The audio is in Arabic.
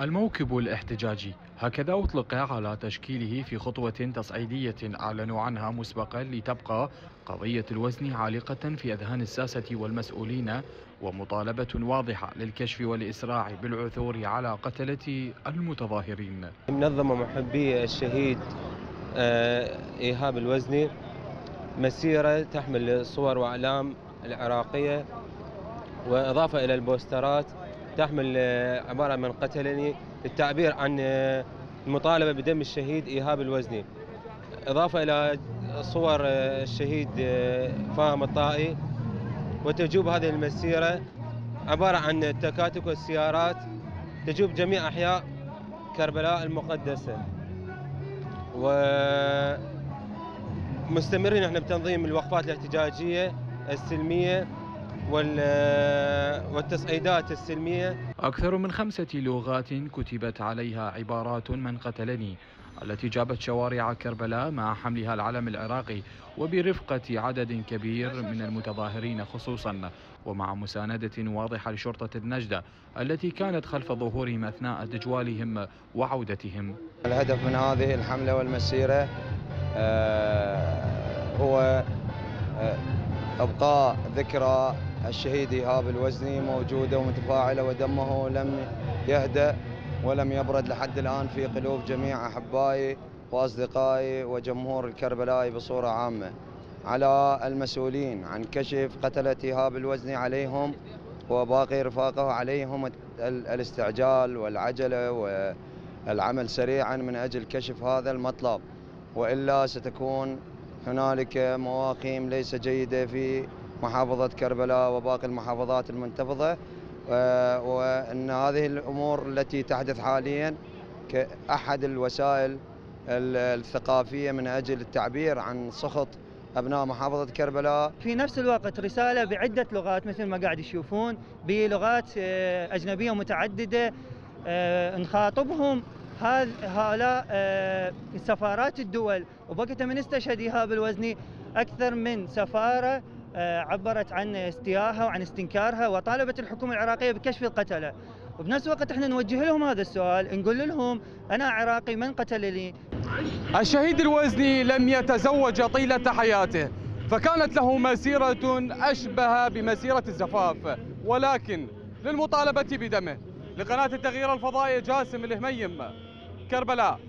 الموكب الاحتجاجي. هكذا أطلق على تشكيله في خطوة تصعيدية أعلنوا عنها مسبقا لتبقى قضية الوزن عالقة في أذهان الساسة والمسؤولين ومطالبة واضحة للكشف والإسراع بالعثور على قتلة المتظاهرين. منظمة محبي الشهيد آه، إيهاب الوزني مسيرة تحمل صور وأعلام العراقية وإضافة إلى البوسترات تحمل آه، عبارة من قتلني للتعبير عن آه، المطالبة بدم الشهيد إيهاب الوزني. إضافة إلى صور آه، الشهيد فاهم الطائي وتجوب هذه المسيرة عبارة عن التكاتك والسيارات تجوب جميع أحياء كربلاء المقدسة. ومستمرين إحنا بتنظيم الوقفات الاحتجاجية السلمية والتصعيدات السلمية. أكثر من خمسة لغات كتبت عليها عبارات من قتلني التي جابت شوارع كربلاء مع حملها العلم العراقي وبرفقة عدد كبير من المتظاهرين خصوصا ومع مساندة واضحة لشرطة النجدة التي كانت خلف ظهورهم أثناء تجوالهم وعودتهم. الهدف من هذه الحملة والمسيرة آه، هو إبقاء ذكرى الشهيد إيهاب الوزني موجودة ومتفاعلة ودمه لم يهدأ ولم يبرد لحد الآن في قلوب جميع أحبائي وأصدقائي وجمهور الكربلائي بصورة عامة. على المسؤولين عن كشف قتلة إيهاب الوزني عليهم وباقي رفاقه عليهم ال- الاستعجال والعجلة والعمل سريعا من أجل كشف هذا المطلب. وإلا ستكون هنالك مواقيم ليس جيدة في محافظة كربلاء وباقي المحافظات المنتفضة و- وأن هذه الأمور التي تحدث حاليا كأحد الوسائل ال- الثقافية من أجل التعبير عن سخط أبناء محافظة كربلاء. في نفس الوقت رسالة بعدة لغات مثل ما قاعد يشوفون بلغات آه، أجنبية متعددة آه، نخاطبهم هؤلاء آه، سفارات الدول. وبقت من استشهد إيهاب الوزني أكثر من سفارة آه، عبرت عن استيائها وعن استنكارها وطالبت الحكومة العراقية بكشف القتلة وبنفس الوقت إحنا نوجه لهم هذا السؤال نقول لهم أنا عراقي من قتلني الشهيد الوزني لم يتزوج طيلة حياته فكانت له مسيرة أشبه بمسيرة الزفاف. ولكن للمطالبة بدمه. لقناة التغيير الفضائي جاسم الهميم. كربلاء.